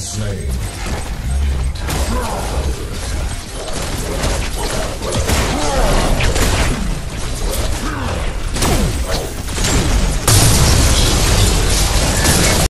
slain.